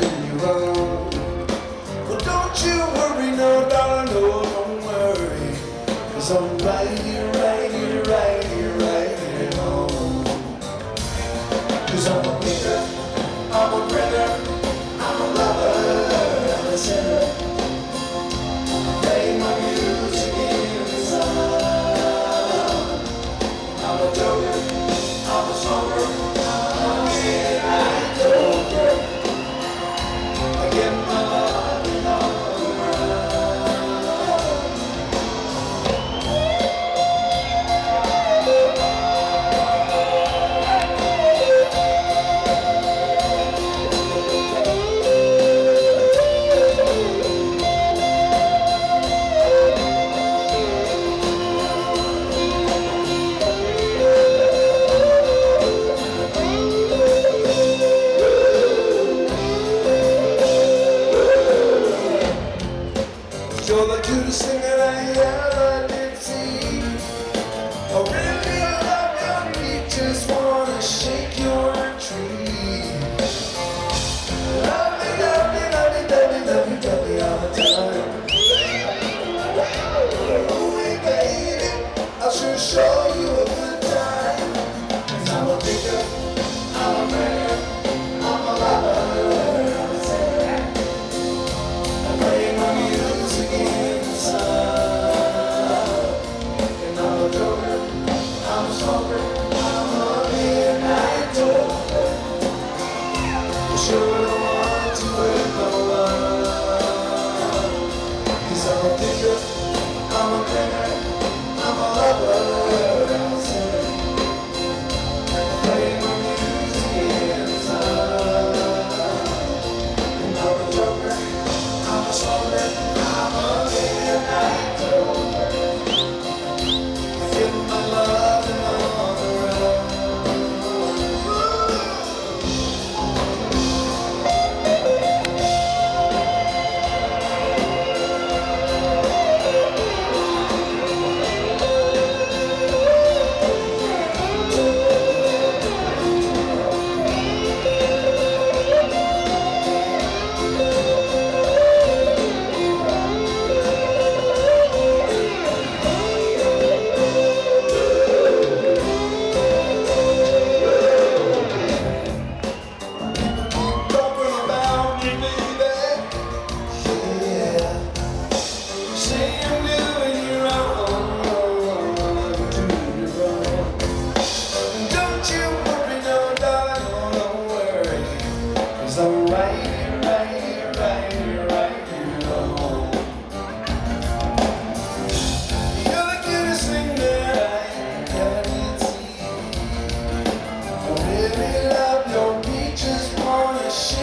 Senhor.